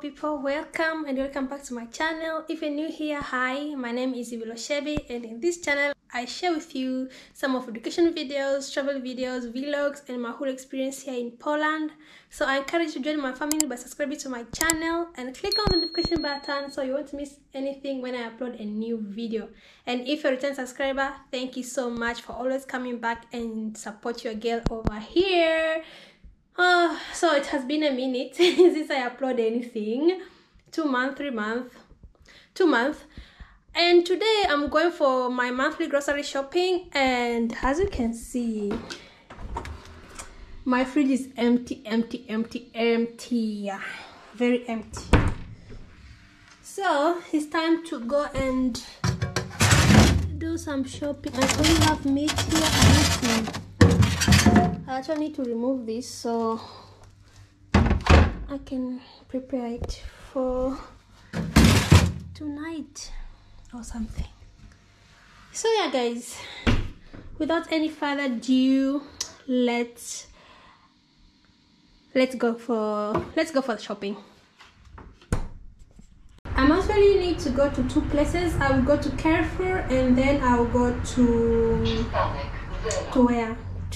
people, welcome and welcome back to my channel. If you're new here, hi, my name is Wilo Sheby and in this channel I share with you some of education videos, travel videos, vlogs and my whole experience here in Poland. So I encourage you to join my family by subscribing to my channel and click on the notification button so you won't miss anything when I upload a new video. And if you're a return subscriber, thank you so much for always coming back and support your girl over here. Uh, so it has been a minute since I upload anything. Two months, three months, two months. And today I'm going for my monthly grocery shopping and as you can see, my fridge is empty, empty, empty, empty. Yeah, very empty. So it's time to go and do some shopping. I only have meat here. I actually need to remove this so I can prepare it for tonight or something. So yeah guys, without any further ado, let's let's go for let's go for shopping. I'm actually need to go to two places. I will go to Carrefour and then I will go to to where?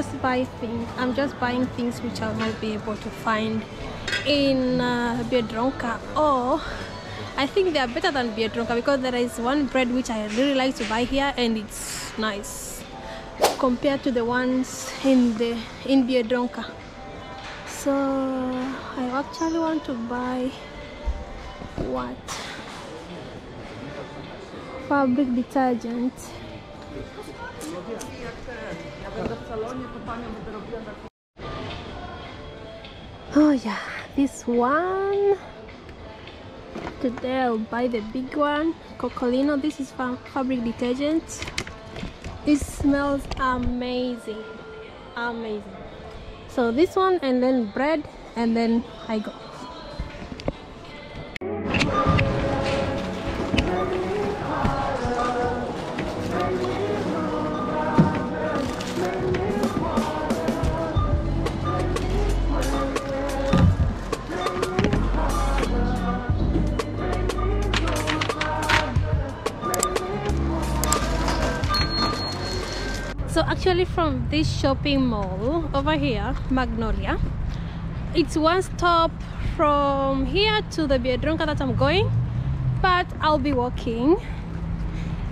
just buying things. I'm just buying things which I might be able to find in uh, Biedronka or I think they are better than Biedronka because there is one bread which I really like to buy here and it's nice compared to the ones in the in Biedronka. So I actually want to buy what fabric detergent. Oh yeah, this one. Today I'll buy the big one, Coccolino. This is fa fabric detergent. It smells amazing, amazing. So this one, and then bread, and then I go. This shopping mall over here, Magnolia, it's one stop from here to the Biedronka that I'm going, but I'll be walking.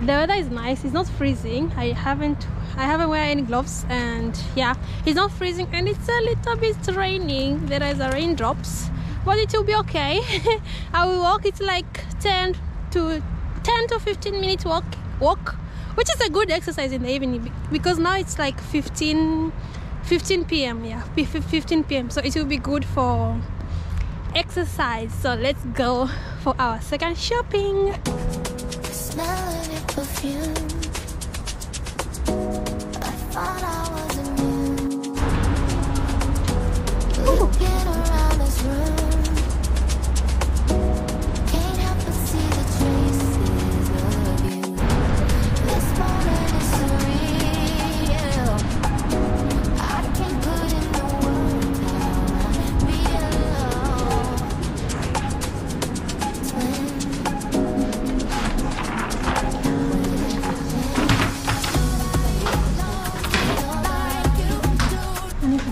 The weather is nice, it's not freezing. I haven't I haven't wear any gloves and yeah, it's not freezing and it's a little bit raining. There is a raindrops, but it will be okay. I will walk, it's like 10 to 10 to 15 minutes walk walk which is a good exercise in the evening because now it's like 15 15 p.m yeah fi- fi- 15 p.m so it will be good for exercise. So let's go for our second shopping. Smelling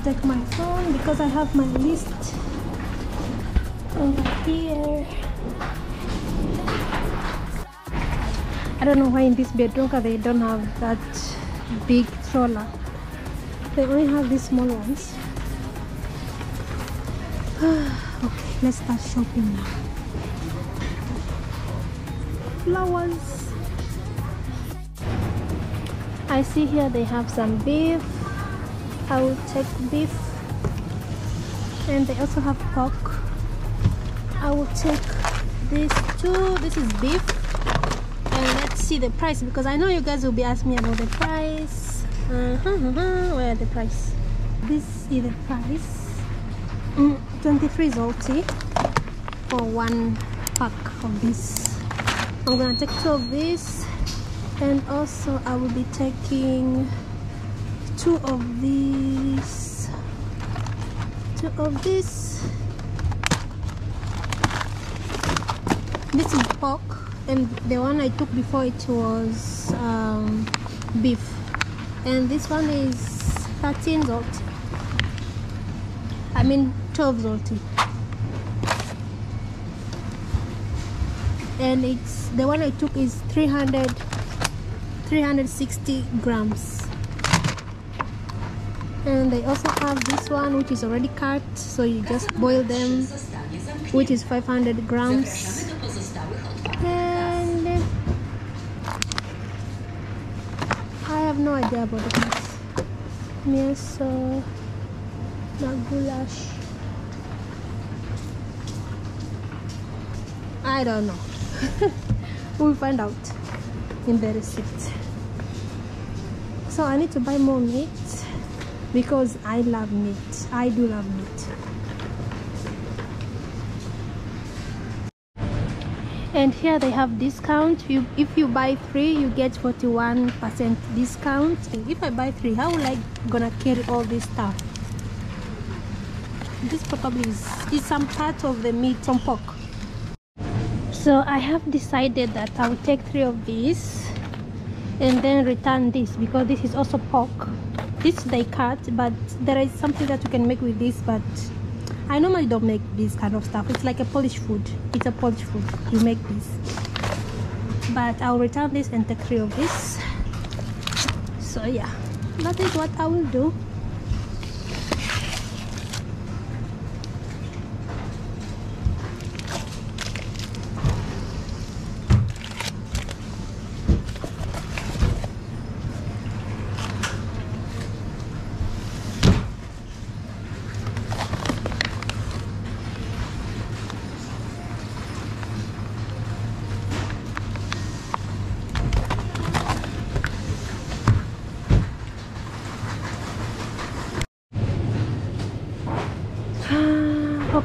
take my phone because I have my list over here. I don't know why in this Biedronka they don't have that big stroller. They only have these small ones. okay, let's start shopping now. Flowers. I see here they have some beef. I will take beef. And they also have pork. I will take this too. This is beef. And let's see the price because I know you guys will be asking me about the price. Uh-huh, Where the price? This is the price. Mm, 23 zloty for one pack of this. I'm gonna take two of this and also I will be taking two of these. Two of this. This is pork and the one I took before it was um, beef. And this one is 13 zloty I mean 12 zloty and it's the one I took is 300 360 grams and they also have this one which is already cut so you just boil them which is 500 grams. And uh, I have no idea about price miso goulash. I don't know. We'll find out in the receipt. So I need to buy more meat because I love meat. I do love meat. And here they have discount. You if you buy three you get 41 percent discount. And if I buy three how will I gonna carry all this stuff? This probably is, is some part of the meat from pork. So I have decided that I will take three of these and then return this because this is also pork this they cut but there is something that you can make with this but I normally don't make this kind of stuff. It's like a Polish food. It's a Polish food. You make this. But I'll return this and take three of this. So yeah. That is what I will do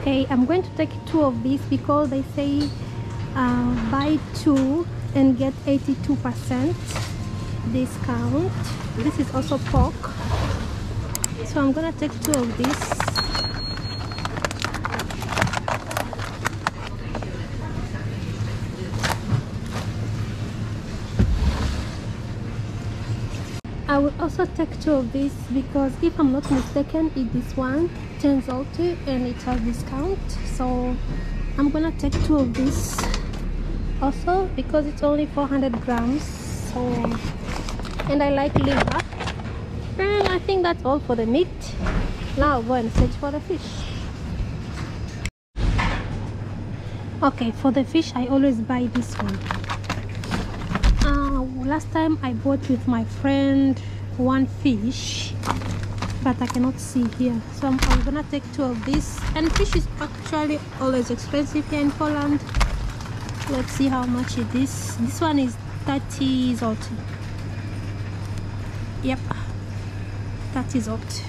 okay i'm going to take two of these because they say uh, buy two and get 82 percent discount. This is also pork. So i'm gonna take two of these. I will also take two of these because if I'm not mistaken it is one 10 zloty and it has discount. So I'm gonna take two of these also because it's only 400 grams. So and I like liver. And I think that's all for the meat. Now I'll go and search for the fish. Okay for the fish I always buy this one. Uh, last time I bought with my friend one fish but I cannot see here so I'm, I'm, gonna take two of these. And fish is actually always expensive here in Poland. Let's see how much it is. This one is 30 zloty. Yep 30 zloty.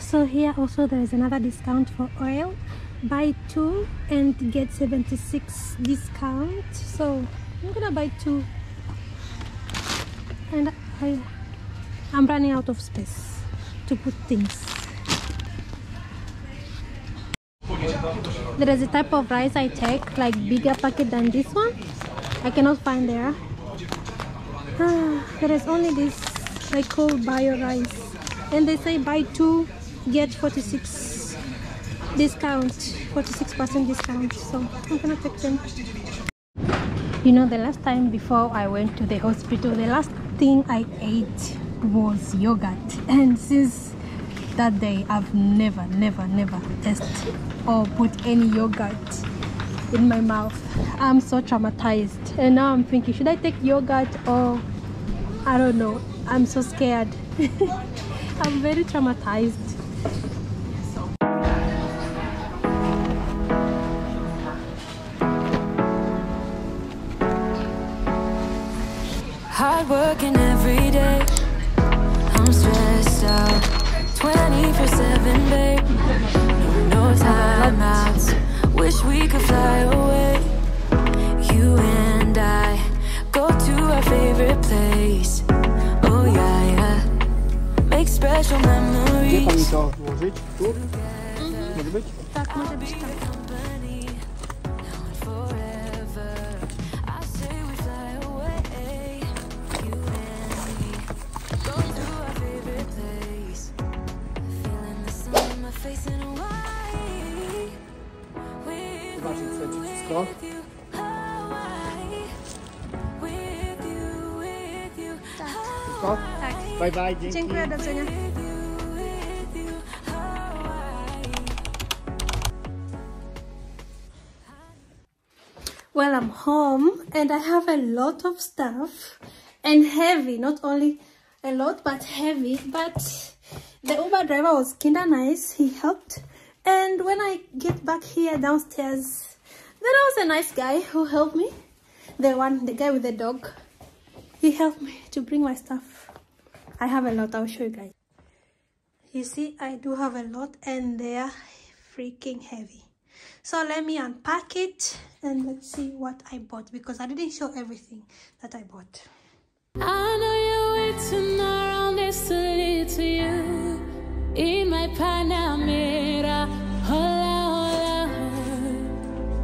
So here also there is another discount for oil. Buy two and get 76 discount. So i'm gonna buy two. And i i'm running out of space to put things. There is a type of rice i take like bigger packet than this one. I cannot find there. Ah, there is only this like called bio rice. And they say buy two get 46 discount 46 percent discount. So i'm gonna take them. You know the last time before i went to the hospital the last thing i ate was yogurt. And since that day i've never never never tasted or put any yogurt in my mouth. I'm so traumatized. And now i'm thinking should i take yogurt or i don't know. I'm so scared. I'm very traumatized. Hard working every day. 24 7, babe. No, no timeouts. Wish we could fly away. You and I go to our favorite place. Oh, yeah, yeah. Make special memories. to włożyć? Tu? Może być? tak może być tak Bye bye, dzięki. dziękuję do widzenia you, with you, Hawaii. Well, I'm home and I have a lot of stuff and heavy, not only a lot but heavy. But the Uber driver was kinda nice, he helped. And when I get back here downstairs, there was a nice guy who helped me. The one, the guy with the dog, he helped me to bring my stuff. I have a lot, I'll show you guys. You see, I do have a lot and they are freaking heavy. So let me unpack it and let's see what I bought because I didn't show everything that I bought. I know you're waiting around just to lead to you in my Panamera. Hola, hola.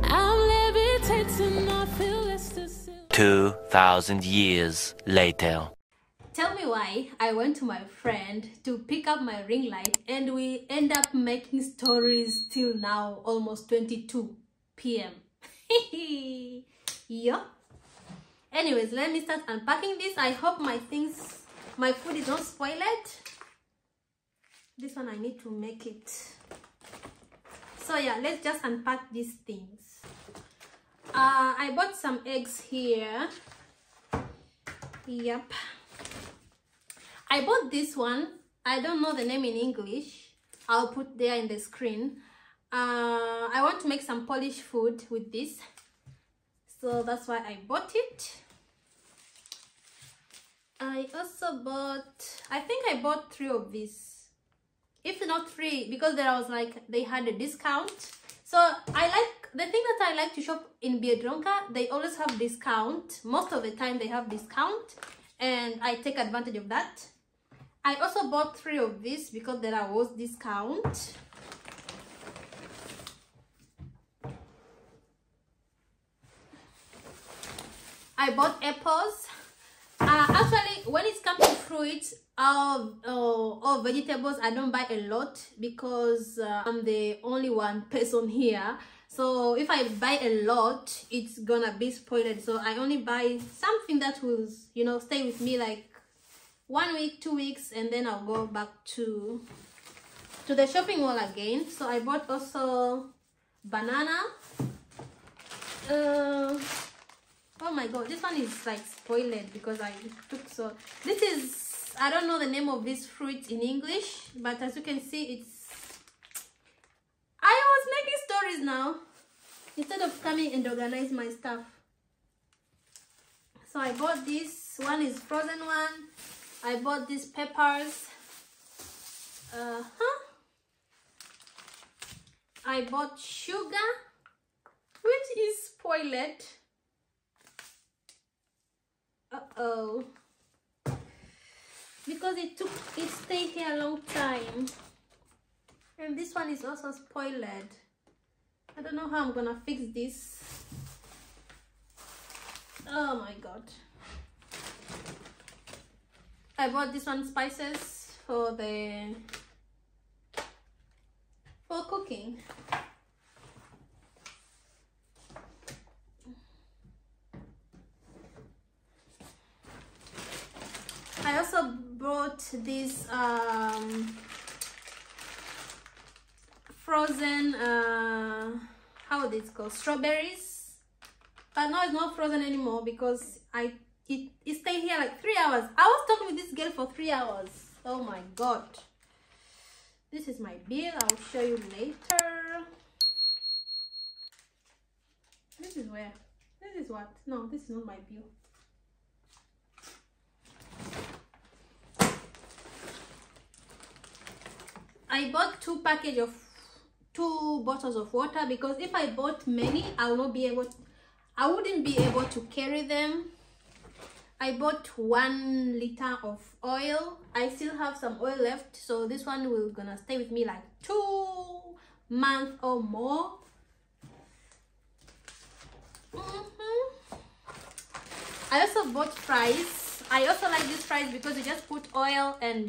I'm levitating, I feel less to see. 2,000 years later. Tell me why I went to my friend to pick up my ring light and we end up making stories till now almost 22 p.m. yup. Anyways, let me start unpacking this. I hope my things, my food is not spoiled. This one I need to make it. So yeah, let's just unpack these things. Uh, I bought some eggs here. Yep. I bought this one. I don't know the name in English. I'll put there in the screen. Uh, I want to make some Polish food with this. So that's why I bought it. I also bought, I think I bought three of these. If not three, because there I was like, they had a discount. So I like, the thing that I like to shop in Biedronka, they always have discount. Most of the time they have discount and I take advantage of that. I also bought three of these because there was discount. I bought apples. Uh, actually, when it comes to fruits or, or, or vegetables, I don't buy a lot because uh, I'm the only one person here. So if I buy a lot, it's gonna be spoiled. So I only buy something that will, you know, stay with me like one week, two weeks, and then I'll go back to to the shopping mall again. So I bought also banana. Uh, oh my god, this one is like spoiled because I took so. This is I don't know the name of this fruit in English, but as you can see, it's. I was making stories now instead of coming and organize my stuff. So I bought this one is frozen one. I bought these peppers. Uh huh. I bought sugar, which is spoiled. Uh oh. Because it took it stayed here a long time. And this one is also spoiled. I don't know how I'm gonna fix this. Oh my god. I bought this one spices for the for cooking. I also bought this um, frozen uh, how it call strawberries. But now it's not frozen anymore because I it, it stayed here like three hours. I was talking with this girl for three hours. Oh my God. This is my bill. I'll show you later. This is where? This is what? No, this is not my bill. I bought two package of two bottles of water because if I bought many, I will not be able, I wouldn't be able to carry them I bought one liter of oil. I still have some oil left, so this one will gonna stay with me like two months or more. Mm -hmm. I also bought fries. I also like these fries because you just put oil and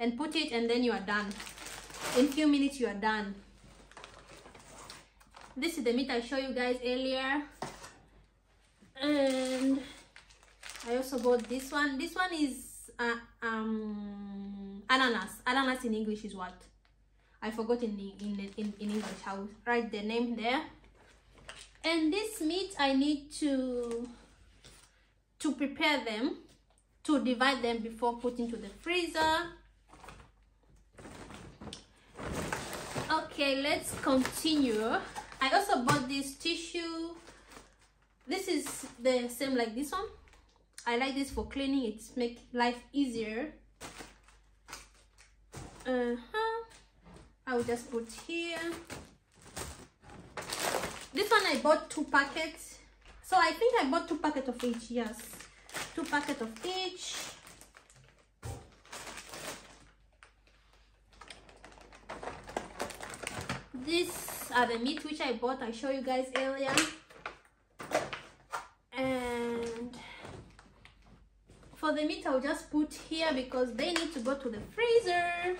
and put it and then you are done. In few minutes you are done. This is the meat I showed you guys earlier. And i also bought this one. This one is uh, um ananas. Ananas in english is what? I forgot in, in in in english. I'll write the name there. And this meat i need to to prepare them to divide them before putting to the freezer. Okay let's continue. I also bought this tissue. This is the same like this one. I like this for cleaning. It make life easier. Uh huh. I'll just put here. This one I bought two packets. So I think I bought two packets of each. Yes, two packets of each. These are the meat which I bought. I show you guys earlier. for the meat I'll just put here because they need to go to the freezer.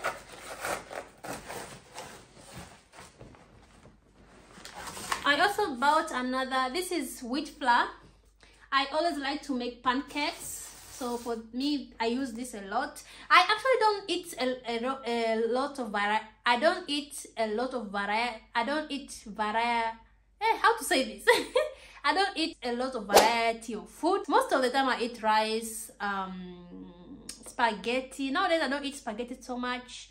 I also bought another this is wheat flour. I always like to make pancakes so for me i use this a lot. I actually don't eat a, a, a lot of varia i don't eat a lot of varia i don't eat varia eh, how to say this? I don't eat a lot of variety of food. Most of the time I eat rice, um, spaghetti. Nowadays I don't eat spaghetti so much.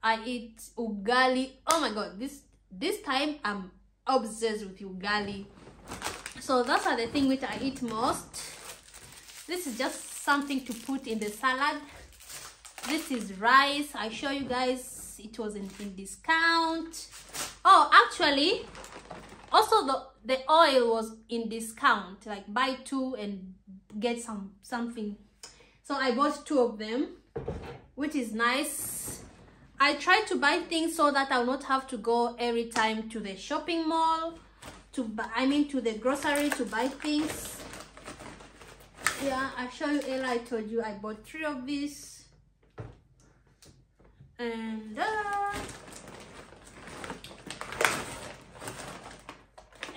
I eat ugali. Oh my god, this this time I'm obsessed with ugali. So that's are the thing which I eat most. This is just something to put in the salad. This is rice. I show you guys it was in, in discount. Oh, actually, also the the oil was in discount like buy two and get some something. So i bought two of them which is nice. I try to buy things so that i'll not have to go every time to the shopping mall to buy i mean to the grocery to buy things. Yeah i show you ella i told you i bought three of these. And uh,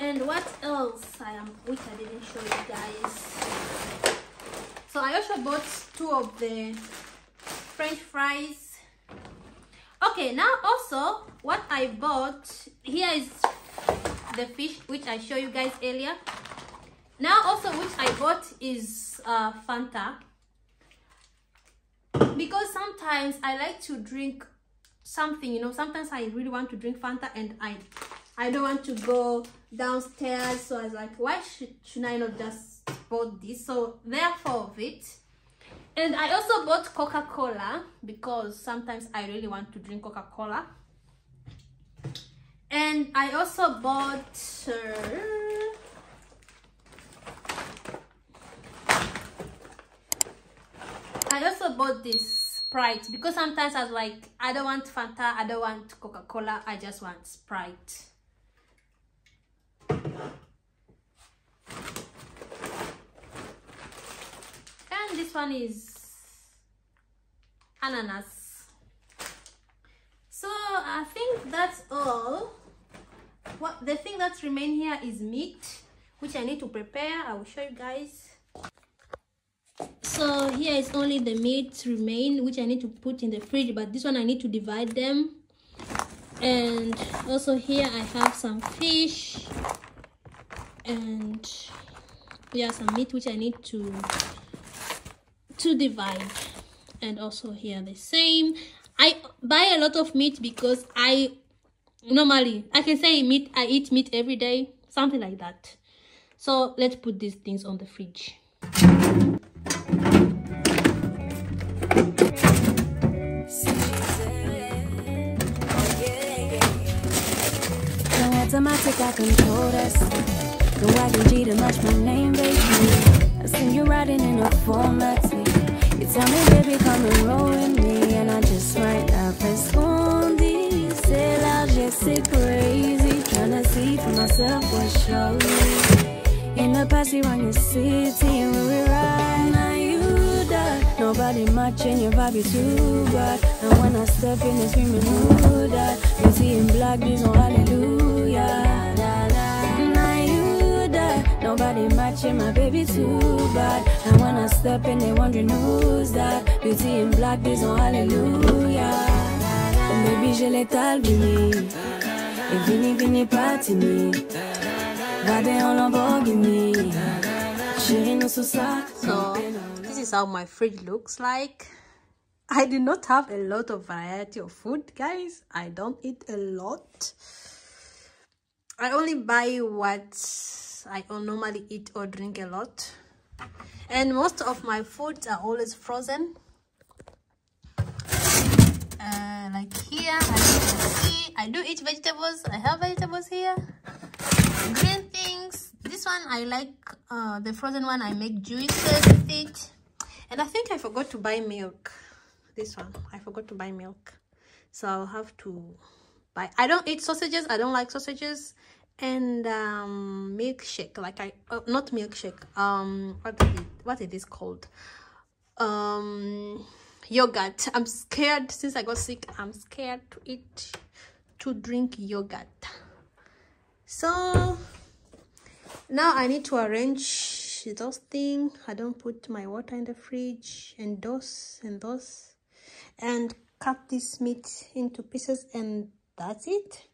and what else i am which i didn't show you guys? So i also bought two of the french fries. Okay now also what i bought here is the fish which i showed you guys earlier. Now also which i bought is uh, fanta. Because sometimes i like to drink something you know sometimes i really want to drink fanta and i i don't want to go downstairs so i was like why should, should i not just bought this? So therefore of it. And i also bought coca-cola because sometimes i really want to drink coca-cola. And i also bought uh, i also bought this Sprite because sometimes I was like, I don't want Fanta, I don't want Coca-Cola, I just want Sprite. And this one is ananas. So I think that's all. What the thing that's remain here is meat, which I need to prepare. I will show you guys. So here is only the meat remain, which I need to put in the fridge. But this one I need to divide them and also here i have some fish and yeah some meat which i need to to divide. And also here the same. I buy a lot of meat because i normally i can say meat i eat meat every day something like that. So let's put these things on the fridge. Automatic, I control stick. No wagon G to match my name, baby. I seen you riding in a format You tell me, baby, come and roll with me. And I just might have responded. C'est large, c'est crazy. Tryna see for myself what show In the past, you run your city, and we ride. Now you die. Nobody matching your vibe, you too bad. And when I step in, they screaming, who that? You see in black, this no hallelujah. Nobody matching my baby too bad. And when I step in, they wondering who's that? Beauty in black, no hallelujah. Oh, baby, je l'étale, vini. Et vini, vini, pas timide. Vade en Lamborghini. Chérie, nous sous ça. so this is how my fridge looks like i do not have a lot of variety of food guys i don't eat a lot i only buy what i normally eat or drink a lot. And most of my foods are always frozen. Uh, like here I, I do eat vegetables. I have vegetables here. Green things. This one i like uh the frozen one. I make juices with it. And i think i forgot to buy milk. This one i forgot to buy milk. So i'll have to buy i don't eat sausages. I don't like sausages and um milkshake like i uh, not milkshake um what is it what is called? Um yogurt. I'm scared since i got sick i'm scared to eat to drink yogurt. So now i need to arrange those things. I don't put my water in the fridge and those and those and cut this meat into pieces and that's it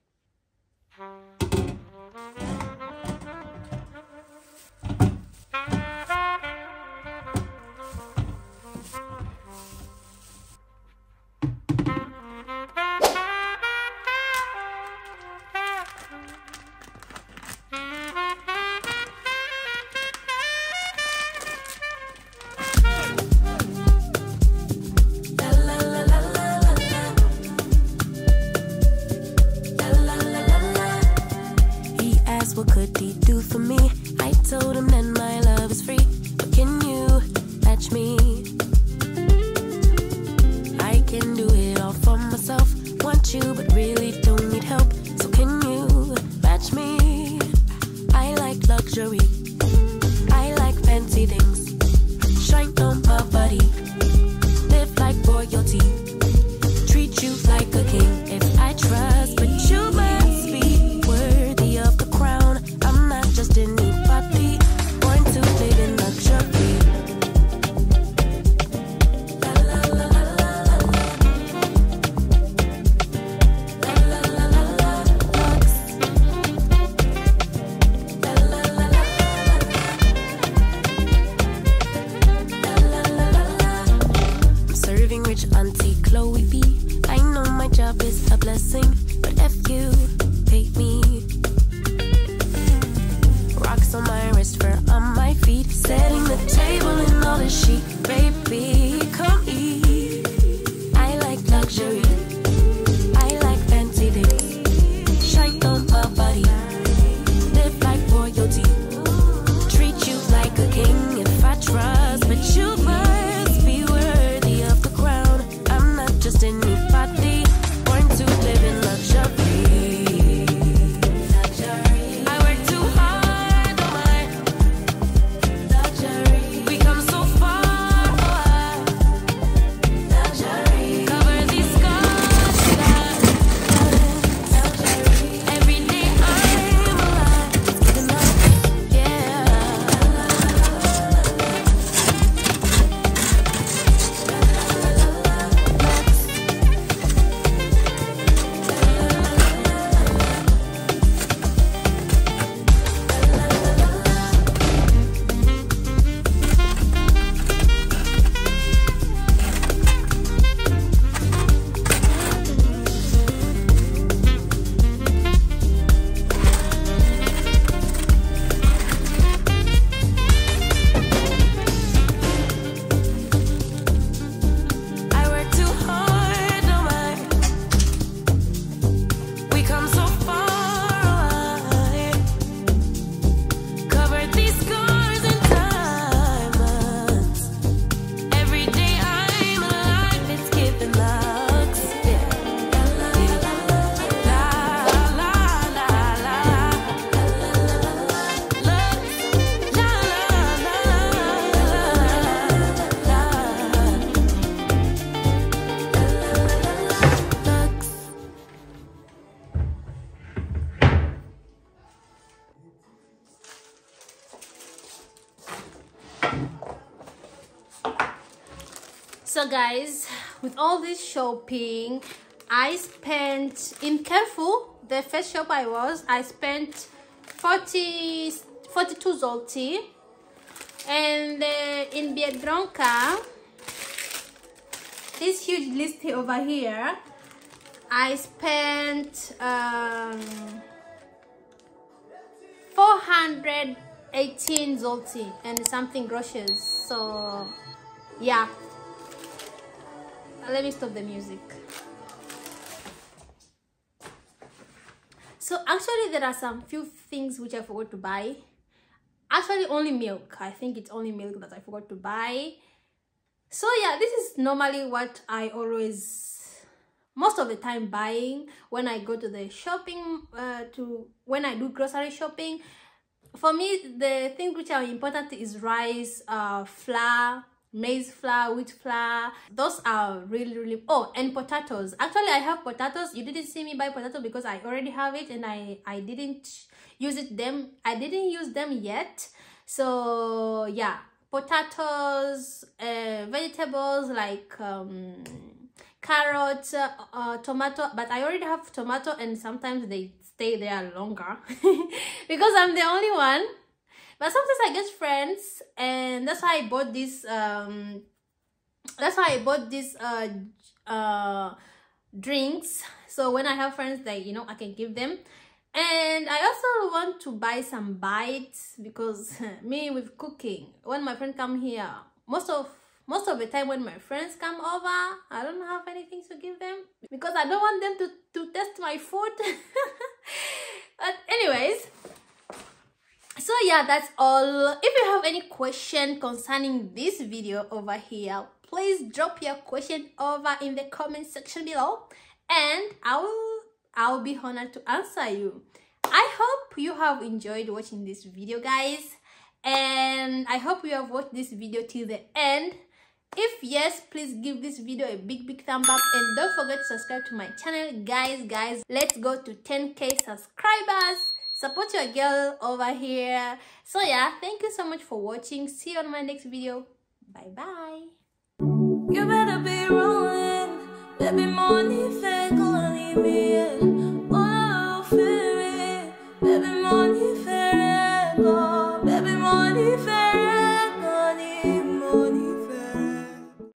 so guys with all this shopping i spent in Carrefour the first shop i was i spent 40 42 zloty. And uh, in biedronka this huge list over here i spent um 418 zloty and something groceries. So yeah let me stop the music. So actually there are some few things which i forgot to buy. Actually only milk. I think it's only milk that i forgot to buy. So yeah this is normally what i always most of the time buying when i go to the shopping uh, to when i do grocery shopping. For me the thing which are important is rice uh flour maize flour wheat flour. Those are really really oh and potatoes. Actually i have potatoes. You didn't see me buy potato because i already have it and i i didn't use it them. I didn't use them yet. So yeah potatoes uh, vegetables like um carrots uh, uh, tomato. But i already have tomato and sometimes they stay there longer because i'm the only one but sometimes i get friends and that's why i bought this um that's why i bought this uh uh drinks. So when i have friends that you know i can give them. And i also want to buy some bites because me with cooking when my friend come here most of most of the time when my friends come over i don't have anything to give them because i don't want them to to test my food. But anyways so yeah that's all. If you have any question concerning this video over here please drop your question over in the comment section below and i will i'll be honored to answer you. I hope you have enjoyed watching this video guys and i hope you have watched this video till the end. If yes please give this video a big big thumb up and don't forget to subscribe to my channel. Guys guys let's go to 10k subscribers support your girl over here. So yeah thank you so much for watching. See you on my next video. Bye bye. You better be rolling. Baby money fake gonna leave me oh, baby money oh, baby money